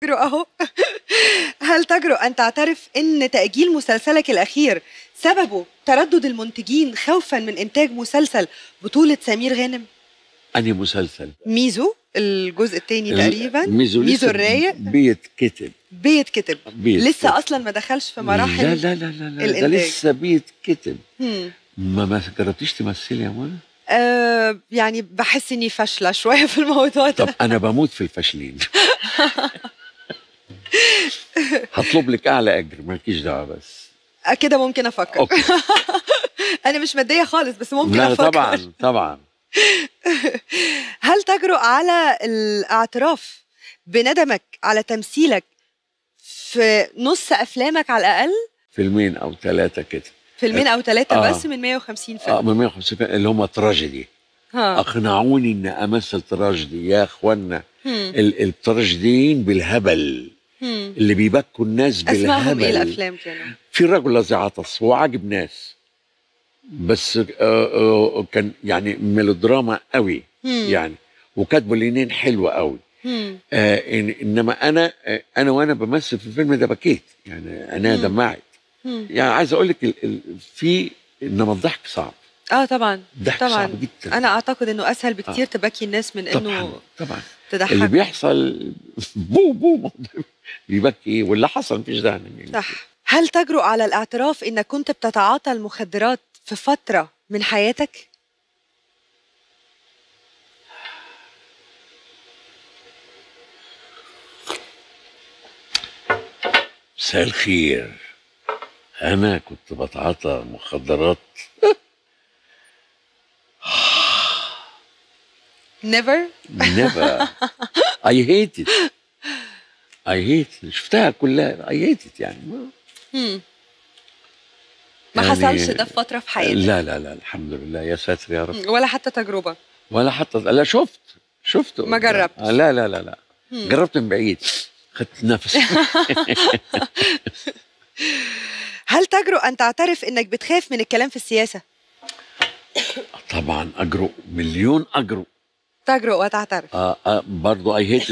تجرؤ اهو هل تجرؤ أن تعترف إن تأجيل مسلسلك الأخير سببه تردد المنتجين خوفا من إنتاج مسلسل بطولة سمير غانم؟ أنهي مسلسل؟ ميزو الجزء الثاني تقريبا. ميزو, ميزو الرايق. بيتكتب بيتكتب. لسه أصلا ما دخلش في مراحل لا لا لا لا, لا ده. لسه بيتكتب. ما ما جربتيش تمثلي يا منى؟ آه يعني بحس إني فاشلة شوية في الموضوع ده. طب أنا بموت في الفاشلين. هطلب لك أعلى أجر مالكيش دعوة بس. كده ممكن أفكر. okay. أنا مش مادية خالص بس ممكن لا أفكر. طبعا طبعا. هل تجرؤ على الاعتراف بندمك على تمثيلك في نص أفلامك على الأقل؟ فيلمين أو ثلاثة كده. فيلمين أو ثلاثة آه. بس من 150 فيلم. آه من 150 فيلم اللي هم تراجيدي. ها. أقنعوني ان أمثل تراجيدي. يا إخوانا التراجيديين بالهبل. هم. اللي بيبكوا الناس إيه بالهبل الأفلام كانوا في الرجل الذي عطس هو عاجب ناس بس آه، آه، كان يعني ميلودراما قوي هم. يعني وكاتبه لينين حلوة قوي. آه إن- إنما أنا أنا وأنا بمثل في الفيلم ده بكيت يعني أنا مم. دمعت. يعني عايز أقول لك في إنما الضحك صعب آه طبعا. الضحك طبعا. صعب جدا. أنا أعتقد إنه أسهل بكتير آه. تبكي الناس من طبعا إنه طبعا تضحك. اللي بيحصل بو بو بيبكي واللي حصل مفيش داعي يعني صح. هل تجرؤ على الاعتراف إنك كنت بتتعاطى المخدرات في فترة من حياتك؟ مساء الخير. أنا كنت بتعاطى مخدرات. never? Never. I hate it. I hate it. شفتها كلها. I hate it يعني. ما- هم. ما يعني- حصلش ده في فترة في حياتك؟ لا لا لا. الحمد لله. يا ساتر يا رب. ولا حتى تجربة؟ ولا حتى لا شفت. شفت ما جربت. آه، لا لا لا لا. هم. جربت من بعيد. خدت نفس. هل تجرؤ أن تعترف إنك بتخاف من الكلام في السياسة؟ طبعا أجرؤ. مليون أجرؤ. تجرؤ وتعترف آه آه برضو اي هيت